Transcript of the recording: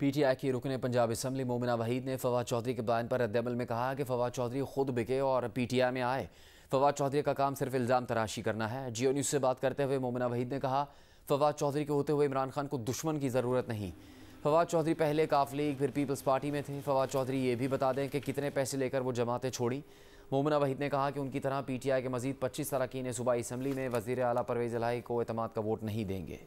PTI की रुकने Punjab assembly Momina Waheed ने फवाद चौधरी के बयान पर रद्दमल में कहा कि फवाद चौधरी खुद बिके और पीटीआई में आए। फवाद चौधरी का काम सिर्फ़ इल्ज़ाम तराशी करना है। जियो न्यूज़ से बात करते हुए मोमिना वहीद ने कहा, फवाद चौधरी के होते हुए इमरान खान को दुश्मन की ज़रूरत नहीं। फवाद चौधरी पहले काफ लीग, फिर पीपल्स पार्टी में थे। फवाद चौधरी ये भी बता दें कि कितने पैसे लेकर वो जमातें छोड़ी। मोमिना वहीद ने कहा कि उनकी तरह पीटीआई के मजीद पच्चीस अरकान सूबाई असम्बली में वज़ीर अली परवेज़ लाई को अतमाद का वोट नहीं देंगे।